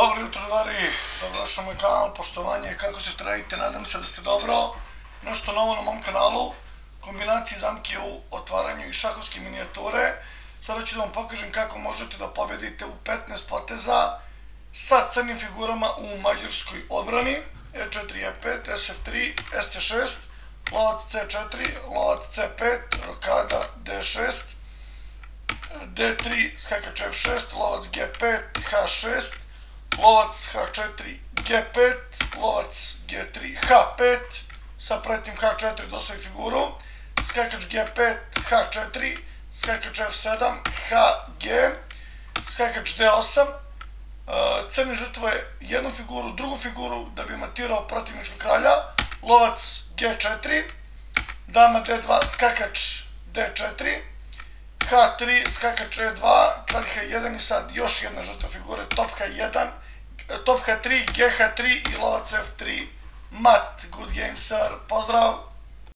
Dobro jutro, Lari. Dobrodošli moj kanal. Poštovanje, kako se radite? Nadam se da ste dobro. Ono Nešto novo na mom kanalu. Kombinacije zamke u otvaranju i šahovske minijature. Sada ću da vam pokažem kako možete da pobedite u 15 poteza sa crnim figurama u mađarskoj odbrani. E4, E5, SF3, SC6, lovac C4, lovac C5, rokada D6, D3, skakač F6, lovac G5, H6, lovac H4, G5, lovac G3, H5, sa pretim H4 dostavi figuru, skakač G5, H4, skakač F7, HG, skakač D8, e, crni žrtvo je jednu figuru, drugu figuru da bi matirao protivničkog kralja, lovac G4, dama D2, skakač D4, Topka 3, skakač je 2, kralj H1 i sad još jedna žrtva figure, topka 1, topka 3, GH3 i lovac F3, mat, good game sir, pozdrav!